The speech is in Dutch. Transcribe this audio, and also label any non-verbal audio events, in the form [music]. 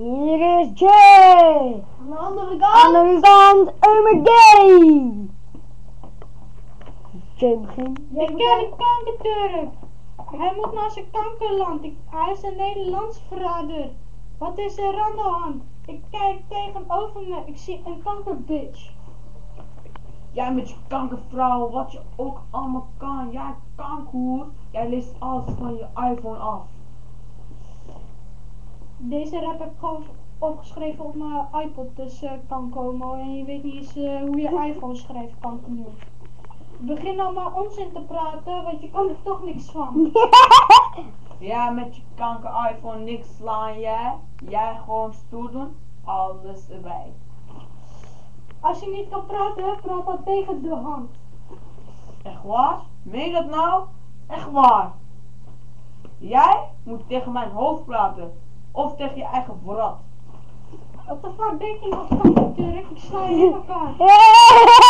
Hier is Jay. Aan de andere Aan kant. de andere kant, Umagay. Jay begint. Ik ken een kankerturk. Hij moet naar zijn kankerland. Ik, hij is een Nederlands verrader. Wat is er aan de hand? Ik kijk tegenover me. Ik zie een kankerbitch. Jij met je kankervrouw, wat je ook allemaal kan. Jij kankerhoer. Jij leest alles van je iPhone af. Deze rap heb ik gewoon opgeschreven op mijn iPod, dus eh, kan komen. En je weet niet eens eh, hoe je [laughs] iPhone schrijft, kan nu. Begin al maar onzin te praten, want je kan er toch niks van. [laughs] Jij met je kanker iPhone niks slaan jij. Jij gewoon stoer doen. Alles erbij. Als je niet kan praten, praat dan tegen de hand. Echt waar? Meen je dat nou? Echt waar? Jij moet tegen mijn hoofd praten. Of tegen je eigen vrat. Wat de fuck denk je nog kankerturk? Ik sla je in elkaar. [laughs]